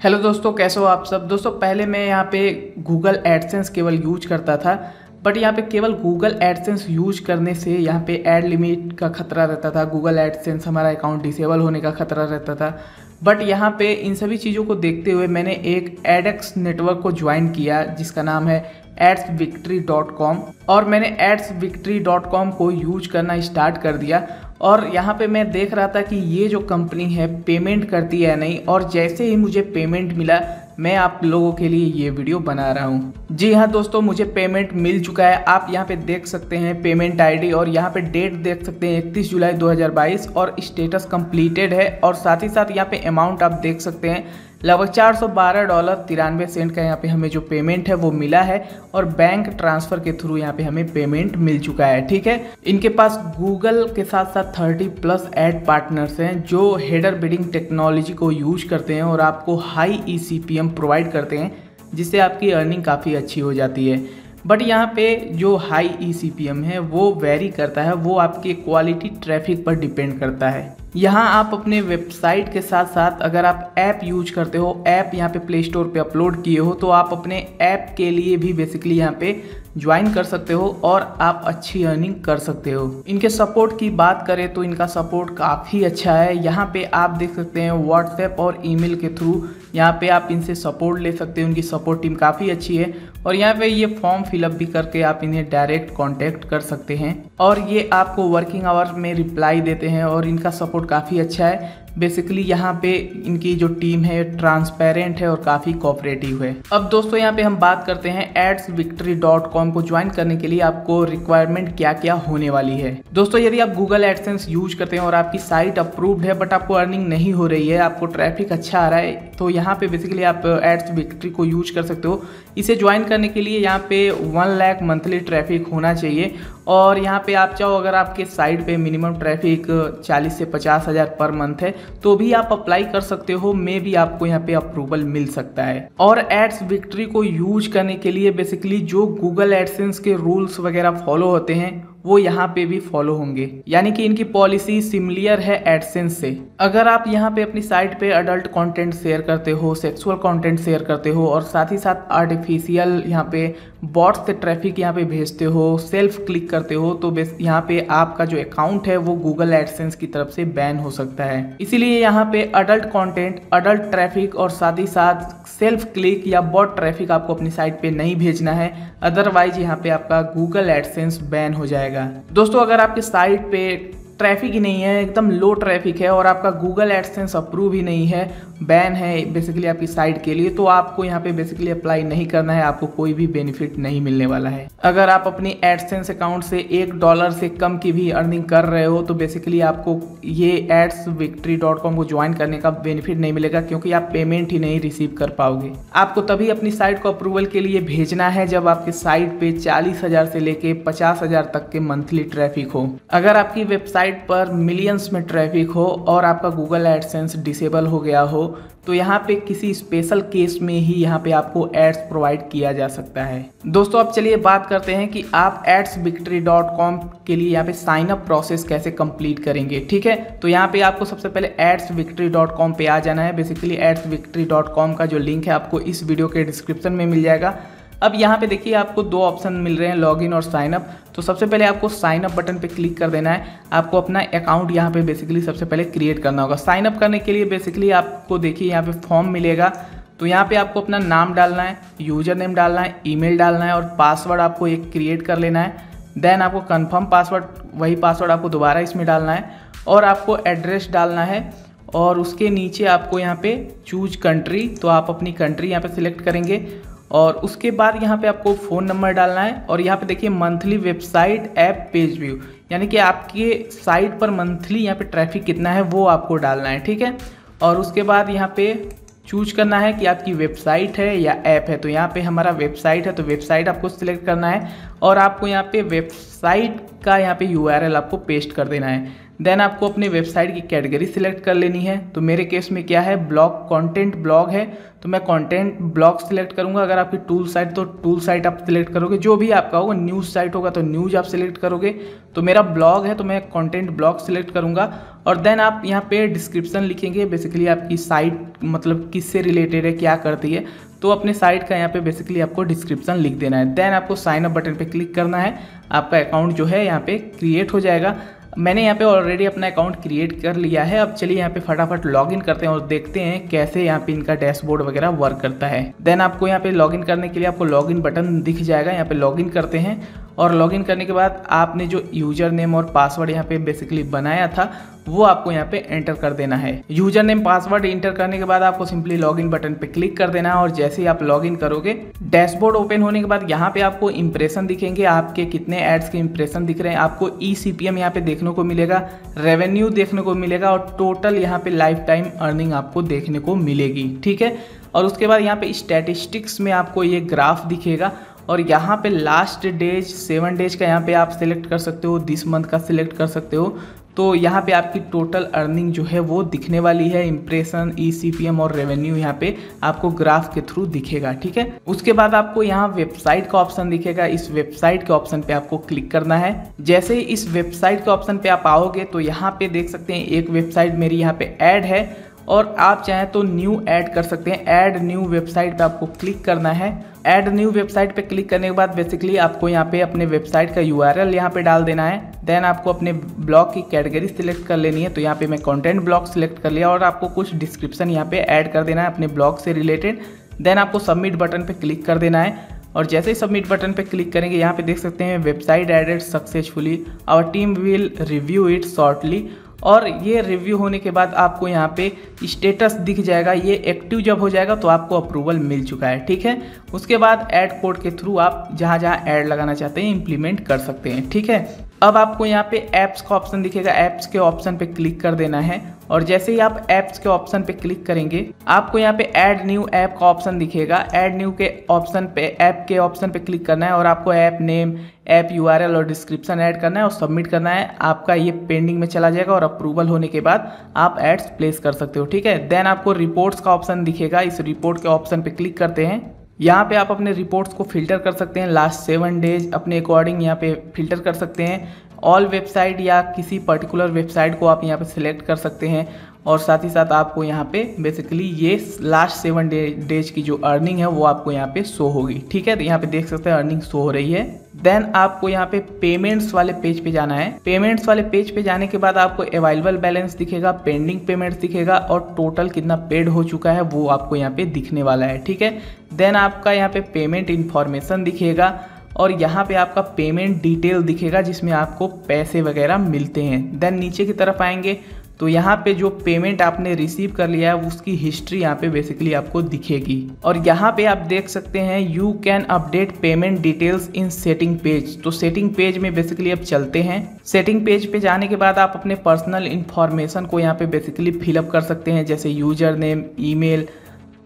Hello दोस्तों, कैसे हो आप सब? दोस्तों, पहले मैं यहाँ पे गूगल एडसेंस केवल यूज़ करता था बट यहाँ पे केवल गूगल एडसेंस यूज़ करने से यहाँ पे एड लिमिट का खतरा रहता था गूगल एडसेंस हमारा अकाउंट डिसेबल होने का खतरा रहता था। बट यहाँ पे इन सभी चीज़ों को देखते हुए मैंने एक एडक्स नेटवर्क को ज्वाइन किया, जिसका नाम है एड्स विक्ट्री डॉट कॉम और मैंने एड्स विक्ट्री डॉट कॉम को यूज़ करना स्टार्ट कर दिया। और यहाँ पे मैं देख रहा था कि ये जो कंपनी है पेमेंट करती है नहीं? और जैसे ही मुझे पेमेंट मिला, मैं आप लोगों के लिए ये वीडियो बना रहा हूँ। जी हाँ दोस्तों, मुझे पेमेंट मिल चुका है। आप यहाँ पे देख सकते हैं पेमेंट आईडी और यहाँ पे डेट देख सकते हैं, इकतीस जुलाई 2022 और स्टेटस कंप्लीटेड है। और साथ ही साथ यहाँ पे अमाउंट आप देख सकते हैं लगभग 412 डॉलर तिरानवे सेंट का यहाँ पे हमें जो पेमेंट है वो मिला है और बैंक ट्रांसफ़र के थ्रू यहाँ पे हमें पेमेंट मिल चुका है, ठीक है? इनके पास गूगल के साथ साथ 30 प्लस एड पार्टनर्स हैं जो हेडर बिडिंग टेक्नोलॉजी को यूज़ करते हैं और आपको हाई ईसीपीएम प्रोवाइड करते हैं, जिससे आपकी अर्निंग काफ़ी अच्छी हो जाती है। बट यहाँ पे जो हाई ईसीपीएम है, वो वेरी करता है, वो आपके क्वालिटी ट्रैफ़िक पर डिपेंड करता है। यहाँ आप अपने वेबसाइट के साथ साथ अगर आप ऐप यूज़ करते हो, ऐप यहाँ पे प्ले स्टोर पे अपलोड किए हो तो आप अपने ऐप के लिए भी बेसिकली यहाँ पे ज्वाइन कर सकते हो और आप अच्छी अर्निंग कर सकते हो। इनके सपोर्ट की बात करें तो इनका सपोर्ट काफ़ी अच्छा है। यहाँ पे आप देख सकते हैं व्हाट्सएप और ईमेल के थ्रू यहाँ पे आप इनसे सपोर्ट ले सकते हो। उनकी सपोर्ट टीम काफ़ी अच्छी है और यहाँ पे ये फॉर्म फिलअप भी करके आप इन्हें डायरेक्ट कॉन्टैक्ट कर सकते हैं। और ये आपको वर्किंग आवर में रिप्लाई देते हैं और इनका सपोर्ट काफ़ी अच्छा है। बेसिकली यहाँ पे इनकी जो टीम है ट्रांसपेरेंट है और काफ़ी कोऑपरेटिव है। अब दोस्तों, यहाँ पे हम बात करते हैं एड्स विक्ट्री डॉट कॉम को ज्वाइन करने के लिए आपको रिक्वायरमेंट क्या क्या होने वाली है। दोस्तों, यदि आप गूगल एडसेंस यूज़ करते हैं और आपकी साइट अप्रूव्ड है बट आपको अर्निंग नहीं हो रही है, आपको ट्रैफ़िक अच्छा आ रहा है तो यहाँ पे बेसिकली आप एड्स विक्ट्री को यूज़ कर सकते हो। इसे ज्वाइन करने के लिए यहाँ पे वन लैख मंथली ट्रैफ़िक होना चाहिए और यहाँ पे आप चाहो, अगर आपके साइट पे मिनिमम ट्रैफ़िक 40 से पचास हज़ार पर मंथ है तो भी आप अप्लाई कर सकते हो मे भी आपको यहाँ पे अप्रूवल मिल सकता है। और एड्स विक्ट्री को यूज़ करने के लिए बेसिकली जो गूगल एडसेंस के रूल्स वगैरह फॉलो होते हैं वो यहाँ पे भी फॉलो होंगे। यानी कि इनकी पॉलिसी सिमिलियर है एडसेंस से। अगर आप यहाँ पे अपनी साइट पे अडल्ट कंटेंट शेयर करते हो सेक्सुअल कंटेंट शेयर करते हो और साथ ही साथ आर्टिफिशियल यहाँ पे बॉट से ट्रैफ़िक यहाँ पे भेजते हो सेल्फ क्लिक करते हो तो बेस यहाँ पे आपका जो अकाउंट है वो गूगल एडसेंस की तरफ़ से बैन हो सकता है। इसीलिए यहाँ पे अडल्ट कॉन्टेंट अडल्ट ट्रैफ़िक और साथ ही साथ सेल्फ क्लिक या बॉट ट्रैफ़िक आपको अपनी साइट पे नहीं भेजना है। अदरवाइज़ यहाँ पे आपका गूगल एडसेंस बैन हो जाएगा। दोस्तों अगर आपकी साइट पे ट्रैफ़िक ही नहीं है, एकदम लो ट्रैफ़िक है और आपका गूगल एडसेंस अप्रूव ही नहीं है बैन है बेसिकली आपकी साइट के लिए तो आपको यहाँ पे बेसिकली अप्लाई नहीं करना है, आपको कोई भी बेनिफिट नहीं मिलने वाला है। अगर आप अपनी एडसेंस अकाउंट से एक डॉलर से कम की भी अर्निंग कर रहे हो तो बेसिकली आपको ये एड्स विक्ट्री डॉट कॉम को ज्वाइन करने का बेनिफिट नहीं मिलेगा, क्योंकि आप पेमेंट ही नहीं रिसीव कर पाओगे। आपको तभी अपनी साइट को अप्रूवल के लिए भेजना है, जब आपकी साइट पे चालीस हज़ार से लेके पचास हज़ार तक के मंथली ट्रैफ़िक हो। अगर आपकी वेबसाइट पर मिलियंस में ट्रैफ़िक हो और आपका गूगल एडसेंस डिसेबल हो गया हो तो यहाँ पे किसी स्पेशल केस में ही यहाँ पे आपको एड्स प्रोवाइड किया जा सकता है। दोस्तों, अब चलिए बात करते हैं कि आप एड्स विक्ट्री डॉट कॉम के लिए यहाँ पे साइन अप प्रोसेस कैसे कंप्लीट करेंगे, ठीक है? तो यहाँ पे आपको सबसे पहले एड्स विक्ट्री डॉट कॉम पे आ जाना है। Basically ads victory dot com का जो लिंक है आपको इस वीडियो के डिस्क्रिप्शन में मिल जाएगा। अब यहाँ पे देखिए आपको दो ऑप्शन मिल रहे हैं लॉगिन और साइन अप तो सबसे पहले आपको साइन अप बटन पे क्लिक कर देना है. आपको अपना अकाउंट यहाँ पे बेसिकली सबसे पहले क्रिएट करना होगा. साइन अप करने के लिए बेसिकली आपको देखिए यहाँ पे फॉर्म मिलेगा. तो यहाँ पे आपको अपना नाम डालना है यूज़र नेम डालना है ईमेल डालना है और पासवर्ड आपको एक क्रिएट कर लेना है. देन आपको कन्फर्म पासवर्ड वही पासवर्ड आपको दोबारा इसमें डालना है. और आपको एड्रेस डालना है और उसके नीचे आपको यहाँ पे चूज़ कंट्री तो आप अपनी कंट्री यहाँ पे सिलेक्ट करेंगे. और उसके बाद यहाँ पे आपको फ़ोन नंबर डालना है और यहाँ पे देखिए monthly website app page view यानी कि आपके साइट पर मंथली यहाँ पे ट्रैफ़िक कितना है वो आपको डालना है, ठीक है? और उसके बाद यहाँ पे चूज़ करना है कि आपकी वेबसाइट है या ऐप है तो यहाँ पे हमारा वेबसाइट है तो वेबसाइट आपको सिलेक्ट करना है और आपको यहाँ पे वेबसाइट का यहाँ पे यू आपको पेस्ट कर देना है। देन आपको अपने वेबसाइट की कैटेगरी सिलेक्ट कर लेनी है। तो मेरे केस में क्या है? ब्लॉग कंटेंट ब्लॉग है। तो मैं कंटेंट ब्लॉग सिलेक्ट करूँगा। अगर आपकी टूल साइट तो टूल साइट आप सिलेक्ट करोगे। जो भी आपका होगा न्यूज़ साइट होगा तो न्यूज़ आप सिलेक्ट करोगे। तो मेरा ब्लॉग है तो मैं कंटेंट ब्लॉग सिलेक्ट करूँगा। और देन आप यहाँ पे डिस्क्रिप्शन लिखेंगे। बेसिकली आपकी साइट मतलब किससे रिलेटेड है, क्या करती है। तो अपने साइट का यहाँ पे बेसिकली आपको डिस्क्रिप्शन लिख देना है। देन आपको साइन अप बटन पे क्लिक करना है। आपका अकाउंट जो है, यहाँ पे क्रिएट हो जाएगा। मैंने यहाँ पे ऑलरेडी अपना अकाउंट क्रिएट कर लिया है। अब चलिए यहाँ पे फटाफट लॉगिन करते हैं और देखते हैं कैसे यहाँ पे इनका डैशबोर्ड वगैरह वर्क करता है। देन आपको यहाँ पे लॉगिन करने के लिए आपको लॉगिन बटन दिख जाएगा। यहाँ पे लॉगिन करते हैं। और लॉगिन करने के बाद आपने जो यूज़र नेम और पासवर्ड यहाँ पे बेसिकली बनाया था, वो आपको यहाँ पे एंटर कर देना है। यूज़र नेम पासवर्ड एंटर करने के बाद आपको सिंपली लॉगिन बटन पे क्लिक कर देना है और जैसे ही आप लॉगिन करोगे डैशबोर्ड ओपन होने के बाद यहाँ पे आपको इंप्रेशन दिखेंगे। आपके कितने एड्स के इंप्रेशन दिख रहे हैं, आपको ई सी पी एम यहाँ पे देखने को मिलेगा रेवेन्यू देखने को मिलेगा और टोटल यहाँ पे लाइफ टाइम अर्निंग आपको देखने को मिलेगी, ठीक है? और उसके बाद यहाँ पे स्टैटिस्टिक्स में आपको ये ग्राफ दिखेगा और यहाँ पे लास्ट डेज़ सेवन डेज़ का यहाँ पे आप सिलेक्ट कर सकते हो दिस मंथ का सिलेक्ट कर सकते हो। तो यहाँ पे आपकी टोटल अर्निंग जो है वो दिखने वाली है impression E C P M और रेवेन्यू यहाँ पे आपको ग्राफ के थ्रू दिखेगा, ठीक है? उसके बाद आपको यहाँ वेबसाइट का ऑप्शन दिखेगा, इस वेबसाइट के ऑप्शन पे आपको क्लिक करना है। जैसे ही इस वेबसाइट के ऑप्शन पे आप आओगे तो यहाँ पे देख सकते हैं, एक वेबसाइट मेरी यहाँ पे ऐड है। और आप चाहें तो न्यू ऐड कर सकते हैं। ऐड न्यू वेबसाइट पे आपको क्लिक करना है। ऐड न्यू वेबसाइट पे क्लिक करने के बाद बेसिकली आपको यहाँ पे अपने वेबसाइट का यू आर एल यहाँ पे डाल देना है। देन आपको अपने ब्लॉग की कैटेगरी सिलेक्ट कर लेनी है। तो यहाँ पे मैं कंटेंट ब्लॉग सिलेक्ट कर लिया और आपको कुछ डिस्क्रिप्शन यहाँ पे ऐड कर देना है अपने ब्लॉग से रिलेटेड देन आपको सबमिट बटन पे क्लिक कर देना है। और जैसे ही सबमिट बटन पे क्लिक करेंगे, यहाँ पे देख सकते हैं website added successfully our team will review it shortly और ये रिव्यू होने के बाद आपको यहाँ पे स्टेटस दिख जाएगा। ये एक्टिव जब हो जाएगा तो आपको अप्रूवल मिल चुका है, ठीक है? उसके बाद ऐड कोड के थ्रू आप जहाँ जहाँ ऐड लगाना चाहते हैं इम्प्लीमेंट कर सकते हैं, ठीक है? अब आपको यहाँ पे ऐप्स का ऑप्शन दिखेगा। ऐप्स के ऑप्शन पे क्लिक कर देना है। और जैसे ही आप ऐप्स के ऑप्शन पे क्लिक करेंगे, आपको यहाँ पे ऐड न्यू ऐप का ऑप्शन दिखेगा। ऐड न्यू के ऑप्शन पे ऐप के ऑप्शन पे क्लिक करना है और आपको ऐप नेम ऐप यूआरएल और डिस्क्रिप्शन ऐड करना है और सबमिट करना है। आपका ये पेंडिंग में चला जाएगा और अप्रूवल होने के बाद आप एड्स प्लेस कर सकते हो, ठीक है? देन आपको रिपोर्ट्स का ऑप्शन दिखेगा। इस रिपोर्ट के ऑप्शन पे क्लिक करते हैं। यहाँ पे आप अपने रिपोर्ट्स को फ़िल्टर कर सकते हैं लास्ट सेवन डेज़ अपने अकॉर्डिंग यहाँ पे फ़िल्टर कर सकते हैं। ऑल वेबसाइट या किसी पर्टिकुलर वेबसाइट को आप यहाँ पे सिलेक्ट कर सकते हैं। और साथ ही साथ आपको यहाँ पे बेसिकली ये लास्ट सेवन डे डेज़ की जो अर्निंग है, वो आपको यहाँ पे शो होगी। ठीक है? तो यहाँ पे देख सकते हैं अर्निंग शो हो रही है। देन आपको यहाँ पे पेमेंट्स वाले पेज पे जाना है। पेमेंट्स वाले पेज पे जाने के बाद आपको अवेलेबल बैलेंस दिखेगा पेंडिंग पेमेंट्स दिखेगा और टोटल कितना पेड हो चुका है, वो आपको यहाँ पे दिखने वाला है। ठीक है? देन आपका यहाँ पे पेमेंट इन्फॉर्मेशन दिखेगा और यहाँ पे आपका पेमेंट डिटेल दिखेगा जिसमें आपको पैसे वगैरह मिलते हैं। देन नीचे की तरफ़ आएँगे तो यहाँ पे जो पेमेंट आपने रिसीव कर लिया है, उसकी हिस्ट्री यहाँ पे बेसिकली आपको दिखेगी। और यहाँ पे आप देख सकते हैं you can update payment details in setting page तो सेटिंग पेज में बेसिकली आप चलते हैं। सेटिंग पेज पे जाने के बाद आप अपने पर्सनल इन्फॉर्मेशन को यहाँ पे बेसिकली फिलअप कर सकते हैं, जैसे user name email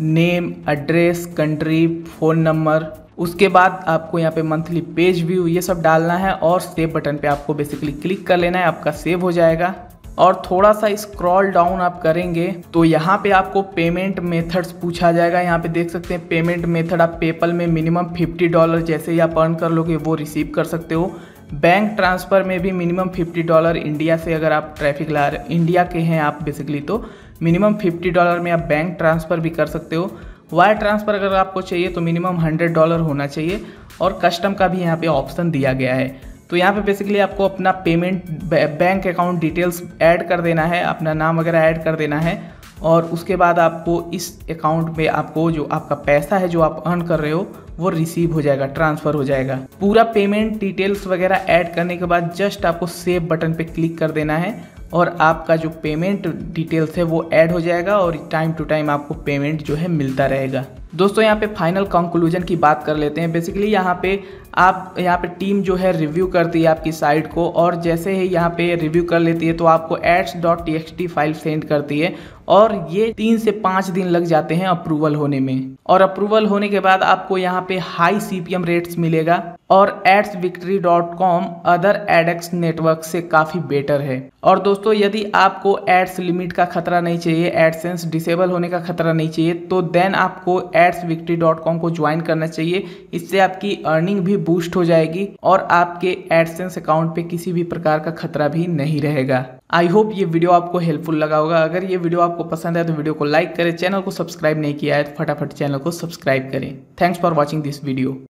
name address country phone number उसके बाद आपको यहाँ पे मंथली पेज व्यू ये सब डालना है और सेव बटन पे आपको बेसिकली क्लिक कर लेना है, आपका सेव हो जाएगा। और थोड़ा सा स्क्रॉल डाउन आप करेंगे तो यहाँ पे आपको पेमेंट मेथड्स पूछा जाएगा। यहाँ पे देख सकते हैं पेमेंट मेथड आप पेपल में मिनिमम 50 डॉलर जैसे ही आप अर्न कर लोगे, वो रिसीव कर सकते हो। बैंक ट्रांसफ़र में भी मिनिमम 50 डॉलर इंडिया से अगर आप ट्रैफ़िक ला रहे इंडिया के हैं आप बेसिकली तो मिनिमम 50 डॉलर में आप बैंक ट्रांसफ़र भी कर सकते हो। वायर ट्रांसफ़र अगर आपको चाहिए तो मिनिमम 100 डॉलर होना चाहिए और कस्टम का भी यहाँ पे ऑप्शन दिया गया है। तो यहाँ पे बेसिकली आपको अपना payment bank account details add कर देना है, अपना नाम वगैरह ऐड कर देना है और उसके बाद आपको इस अकाउंट में आपको जो आपका पैसा है, जो आप अर्न कर रहे हो, वो रिसीव हो जाएगा ट्रांसफ़र हो जाएगा। पूरा पेमेंट डिटेल्स वगैरह ऐड करने के बाद जस्ट आपको सेव बटन पे क्लिक कर देना है और आपका जो पेमेंट डिटेल्स है, वो ऐड हो जाएगा और टाइम टू टाइम आपको पेमेंट जो है मिलता रहेगा। दोस्तों, यहाँ पे फाइनल कंक्लूजन की बात कर लेते हैं। बेसिकली यहाँ पे आप, यहाँ पे टीम जो है रिव्यू करती है आपकी साइट को, और जैसे ही यहाँ पे रिव्यू कर लेती है तो आपको ads dot T file send करती है, और ये तीन से पाँच दिन लग जाते हैं अप्रूवल होने में। और अप्रूवल होने के बाद आपको यहाँ पे हाई सीपीएम रेट्स मिलेगा, और ads victory dot com other adex network से काफ़ी बेटर है। और दोस्तों, यदि आपको एड्स लिमिट का खतरा नहीं चाहिए एडसेंस डिसेबल होने का खतरा नहीं चाहिए तो देन आपको एड्स विक्ट्री डॉट कॉम को ज्वाइन करना चाहिए। इससे आपकी अर्निंग भी बूस्ट हो जाएगी और आपके एडसेंस अकाउंट पे किसी भी प्रकार का खतरा भी नहीं रहेगा। आई होप ये वीडियो आपको हेल्पफुल लगा होगा। अगर ये वीडियो आपको पसंद है तो वीडियो को लाइक करें। चैनल को सब्सक्राइब नहीं किया है तो फटाफट चैनल को सब्सक्राइब करें। Thanks for watching this video